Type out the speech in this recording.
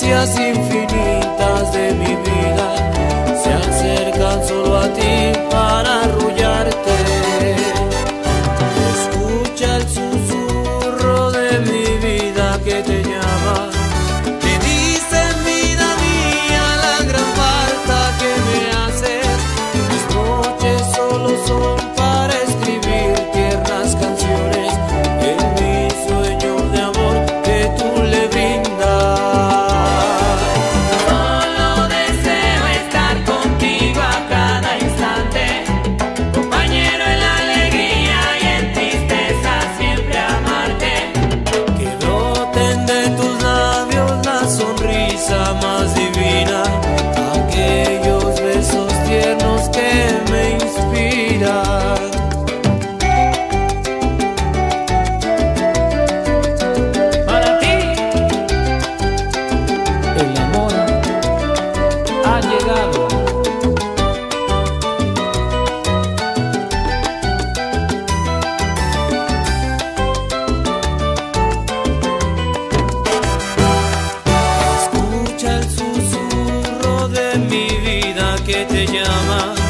distancias infinitas de mi vida. Isa Mazivina yeteceğim ama